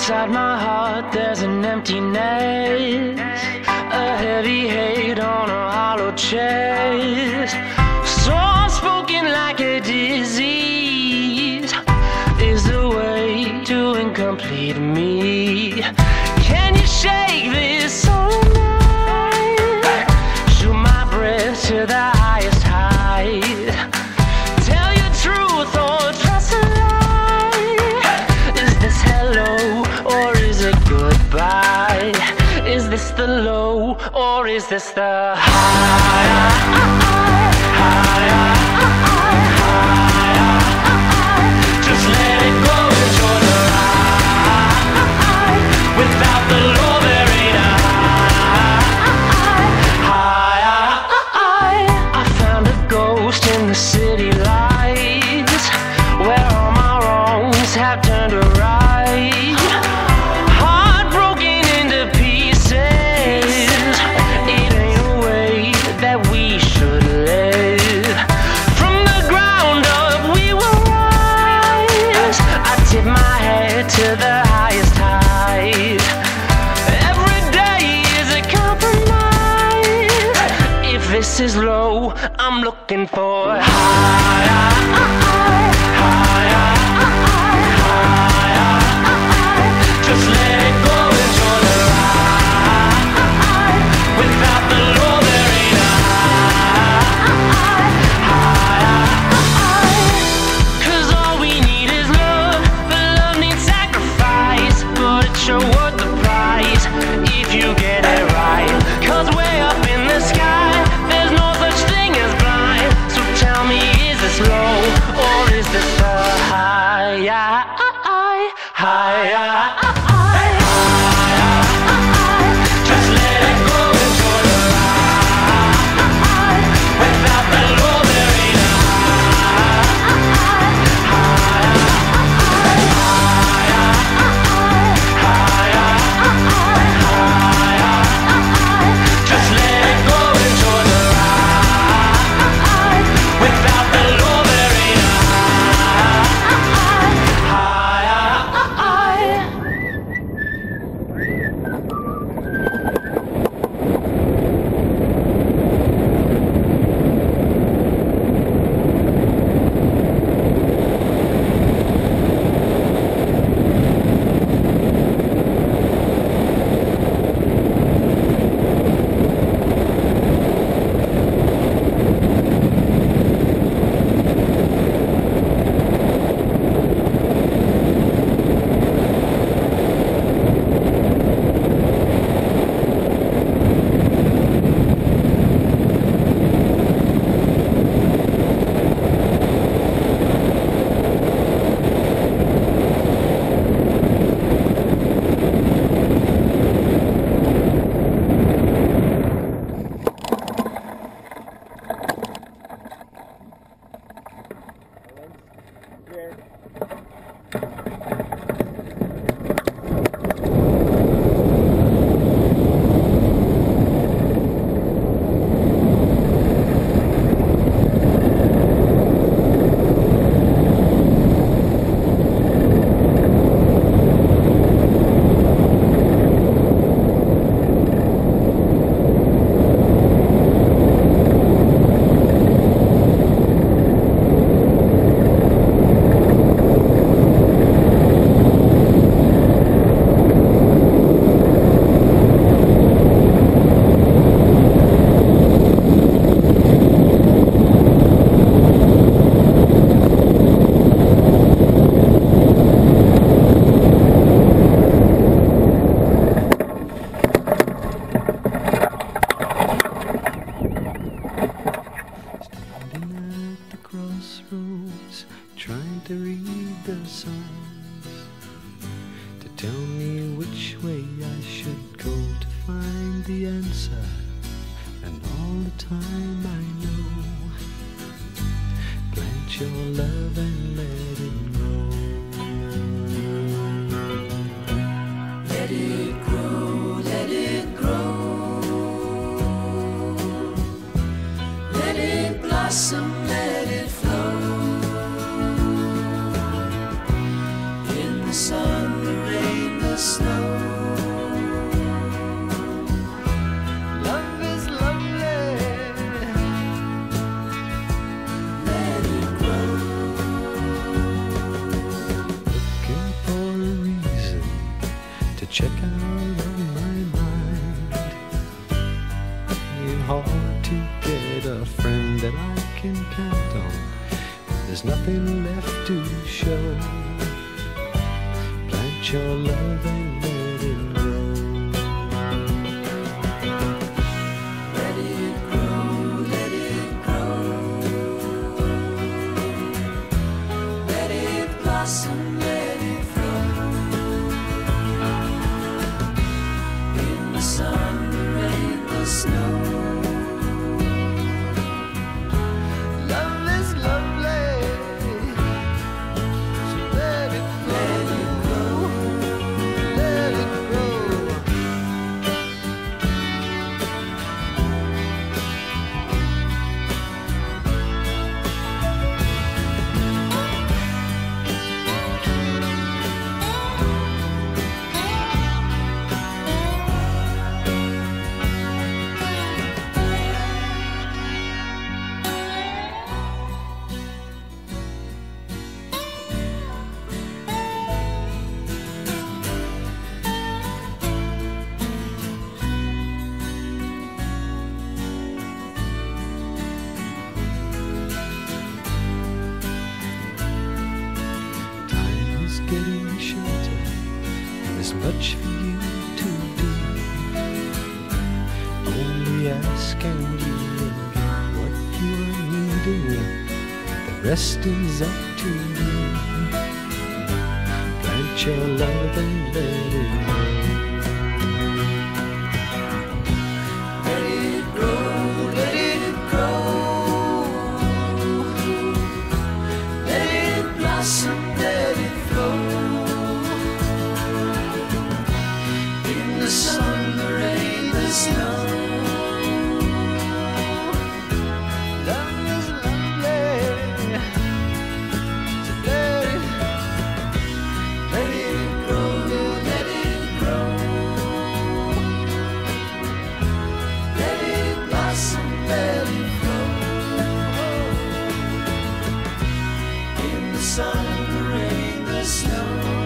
Inside my heart there's an emptiness A heavy hate on a hollow chest. So spoken like a disease Is the way to incomplete me. is this the high? is low. I'm looking for higher, higher. Hi. Tell me which way I should go to find the answer, and all the time I know. Plant your love and check out on my mind. It's hard to get a friend that I can count on. There's nothing left to show. Plant your love and let it grow. Let it grow, let it grow. Let it blossom, Only ask and you what you are needing. The rest is up to you. Plant your love and let it sun, the rain, the snow.